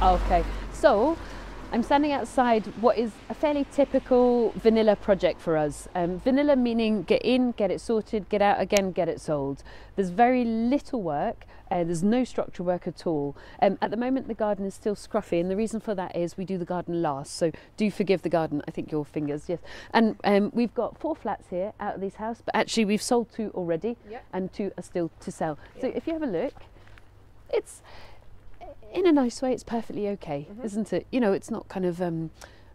Okay, so I'm standing outside what is a fairly typical vanilla project for us. Um, vanilla meaning get in, get it sorted, get out again, get it sold. There's very little work, uh, there's no structure work at all. Um, at the moment, the garden is still scruffy, and the reason for that is we do the garden last. So do forgive the garden, I think your fingers, yes. And um, we've got four flats here out of this house, but actually we've sold two already, Yep. and two are still to sell. So if you have a look, it's in a nice way, it's perfectly okay, isn't it? You know, it's not kind of um,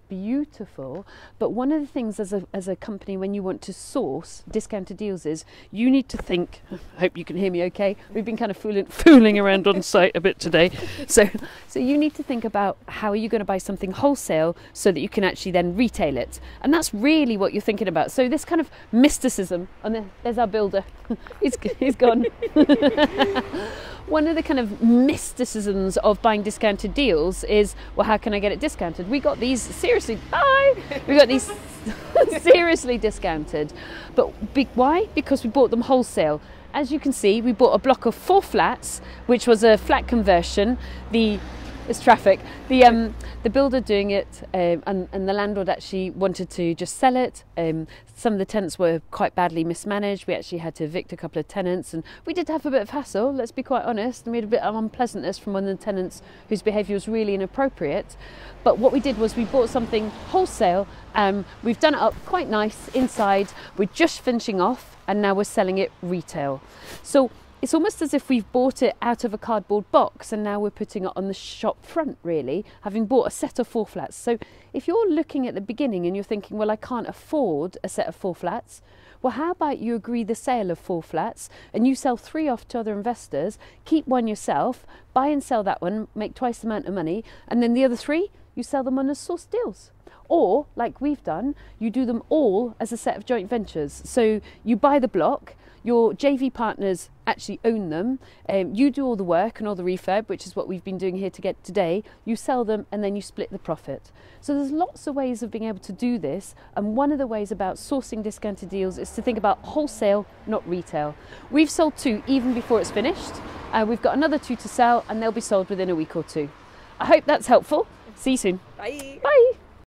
beautiful, but one of the things as a as a company when you want to source discounted deals is you need to think. I hope you can hear me okay. We've been kind of fooling fooling around on site a bit today, so so you need to think about how are you going to buy something wholesale so that you can actually then retail it, and that's really what you're thinking about. So this kind of mysticism, and there's our builder. he's he's gone one of the kind of mysticisms of buying discounted deals is well how can i get it discounted? We got these seriously bye! We got these seriously discounted. But be, why? Because we bought them wholesale. As you can see we bought a block of four flats which was a flat conversion. The it's traffic. The um, the builder doing it, um, and and the landlord actually wanted to just sell it. Um, some of the tenants were quite badly mismanaged. We actually had to evict a couple of tenants, and we did have a bit of hassle. Let's be quite honest. And we had a bit of unpleasantness from one of the tenants whose behaviour was really inappropriate. But what we did was we bought something wholesale. Um, we've done it up quite nice inside. We're just finishing off, and now we're selling it retail. So it's almost as if we've bought it out of a cardboard box and now we're putting it on the shop front, really, having bought a set of four flats. So if you're looking at the beginning and you're thinking, well, I can't afford a set of four flats, well, how about you agree the sale of four flats and you sell three off to other investors, keep one yourself, buy and sell that one, make twice the amount of money, and then the other three, you sell them on as source deals. Or, like we've done, you do them all as a set of joint ventures. So you buy the block, your JV partners actually own them, um, you do all the work and all the refurb, which is what we've been doing here to get today, you sell them and then you split the profit. So there's lots of ways of being able to do this, and one of the ways about sourcing discounted deals is to think about wholesale, not retail. We've sold two even before it's finished, and we've got another two to sell, and they'll be sold within a week or two. I hope that's helpful. See you soon. Bye. Bye.